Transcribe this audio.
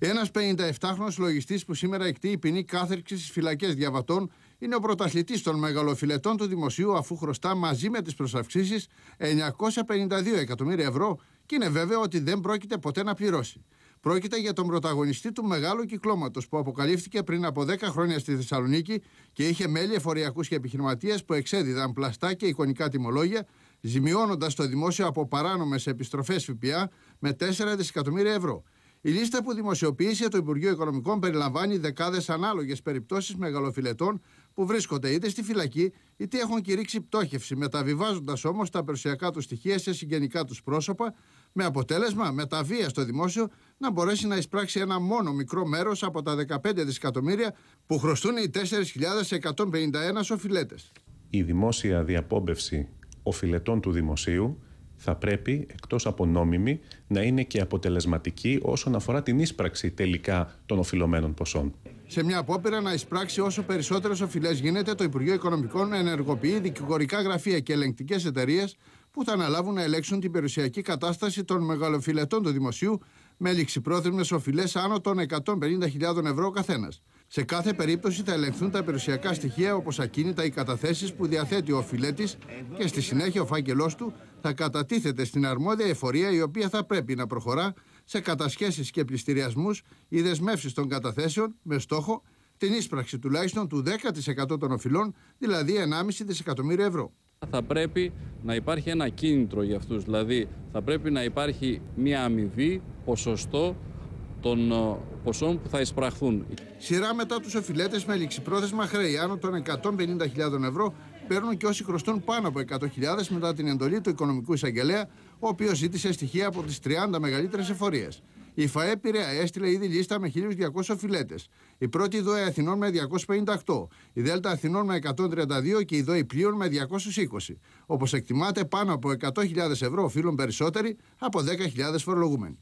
Ένας 57χρονο λογιστής που σήμερα εκτείει ποινή κάθερξης στις φυλακές διαβατών είναι ο πρωταθλητής των μεγαλοφιλετών του δημοσίου, αφού χρωστά μαζί με τις προσαυξήσεις 952 εκατομμύρια ευρώ και είναι βέβαιο ότι δεν πρόκειται ποτέ να πληρώσει. Πρόκειται για τον πρωταγωνιστή του μεγάλου κυκλώματος που αποκαλύφθηκε πριν από 10 χρόνια στη Θεσσαλονίκη και είχε μέλη εφοριακούς και επιχειρηματίες που εξέδιδαν πλαστά και εικονικά τιμολόγια, ζημιώνοντας το δημόσιο από παράνομες επιστροφές ΦΠΑ με 4 δισεκατομμύρια ευρώ. Η λίστα που δημοσιοποίησε το Υπουργείο Οικονομικών περιλαμβάνει δεκάδες ανάλογες περιπτώσεις μεγαλοφιλετών που βρίσκονται είτε στη φυλακή είτε έχουν κηρύξει πτώχευση, μεταβιβάζοντας όμως τα περιουσιακά τους στοιχεία σε συγγενικά τους πρόσωπα, με αποτέλεσμα με τα βία στο δημόσιο να μπορέσει να εισπράξει ένα μόνο μικρό μέρος από τα 15 δισεκατομμύρια που χρωστούν οι 4.151 οφειλέτες. Η δημόσια διαπόμπευση οφειλετών του δημοσίου θα πρέπει, εκτός από νόμιμη, να είναι και αποτελεσματική όσον αφορά την ίσπραξη τελικά των οφειλωμένων ποσών. Σε μια απόπειρα να εισπράξει όσο περισσότερες οφειλές γίνεται, το Υπουργείο Οικονομικών ενεργοποιεί δικηγορικά γραφεία και ελεγκτικές εταιρείες που θα αναλάβουν να ελέγξουν την περιουσιακή κατάσταση των μεγαλοφιλετών του δημοσίου με ληξιπρόθεσμες οφειλές άνω των 150.000 ευρώ καθένας. Σε κάθε περίπτωση θα ελεγχθούν τα περιουσιακά στοιχεία όπως ακίνητα ή καταθέσεις που διαθέτει ο οφειλέτη και στη συνέχεια ο φάκελός του θα κατατίθεται στην αρμόδια εφορία η οποία θα πρέπει να προχωρά σε κατασχέσεις και πληστηριασμούς ή δεσμεύσεις των καταθέσεων με στόχο την ίσπραξη τουλάχιστον του 10% των οφειλών, δηλαδή 1,5 δισεκατομμύρια ευρώ. Θα πρέπει να υπάρχει ένα κίνητρο για αυτούς, δηλαδή θα πρέπει να υπάρχει μια αμοιβή, ποσοστό των ε, ποσών που θα εισπραχθούν. Σειρά μετά τους οφειλέτες με ληξιπρόθεσμα χρέη άνω των 150.000 ευρώ παίρνουν και όσοι χρωστούν πάνω από 100.000 μετά την εντολή του οικονομικού εισαγγελέα, ο οποίος ζήτησε στοιχεία από τις 30 μεγαλύτερες εφορίες. Η ΦΑΕ Πειραιά έστειλε ήδη λίστα με 1.200 οφειλέτες. Η πρώτη ΔΟΕ Αθηνών με 258, η ΔΕΛΤΑ Αθηνών με 132 και η ΔΟΕ Πλοίων με 220. Όπως εκτιμάται, πάνω από 100.000 ευρώ οφείλουν περισσότεροι από 10.000 φορολογούμενοι.